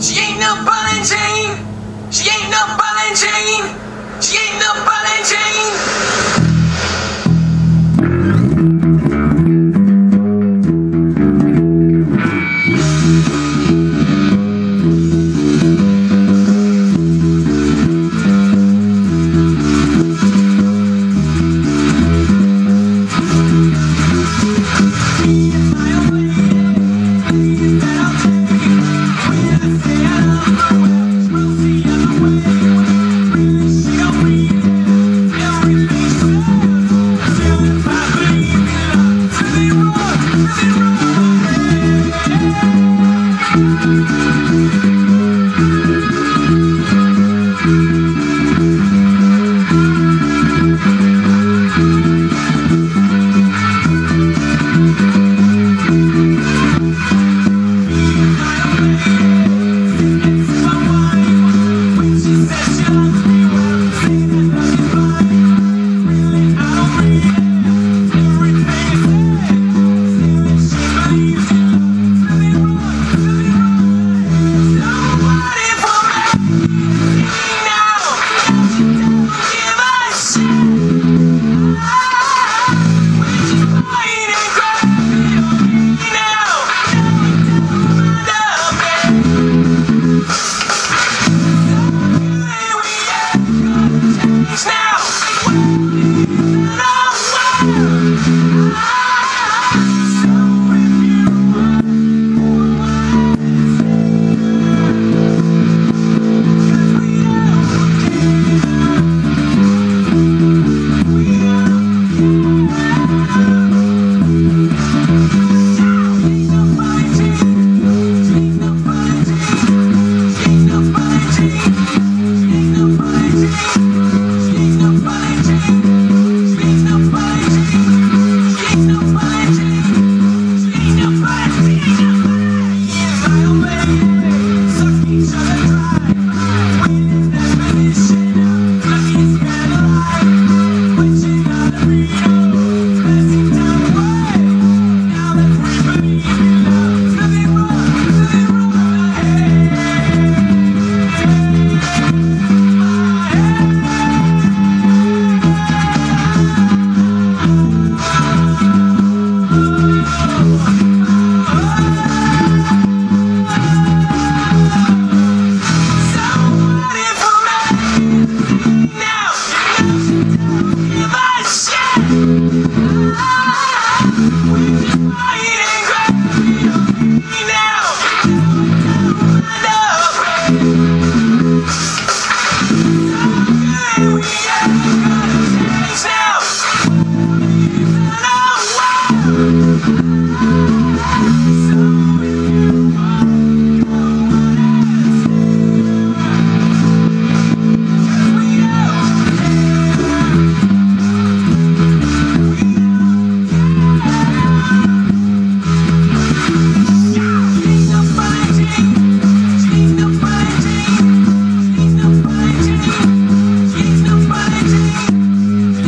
She ain't no ball and chain. She ain't no ball and chain. She ain't no ball and chain.